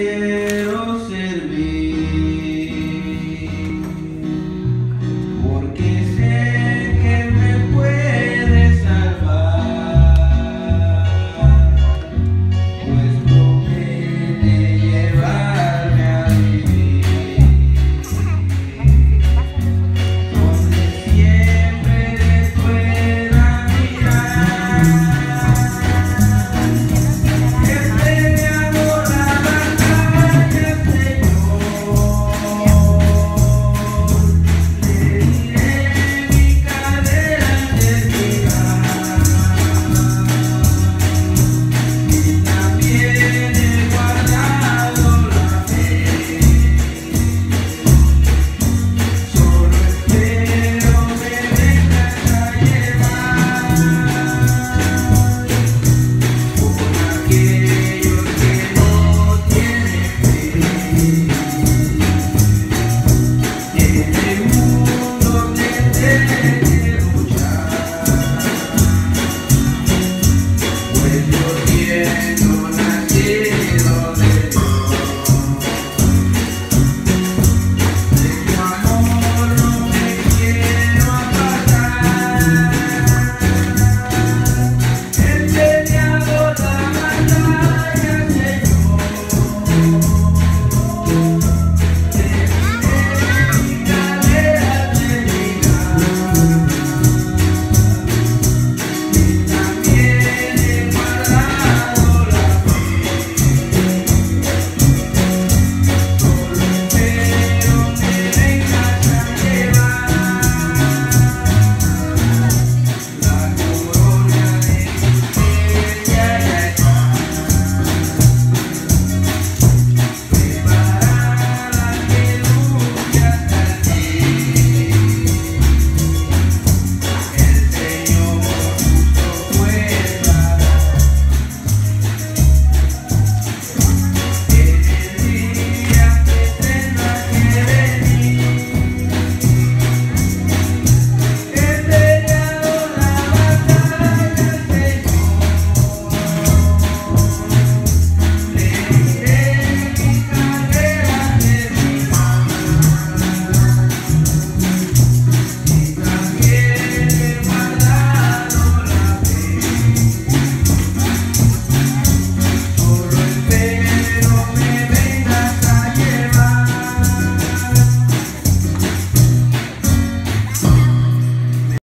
Yeah.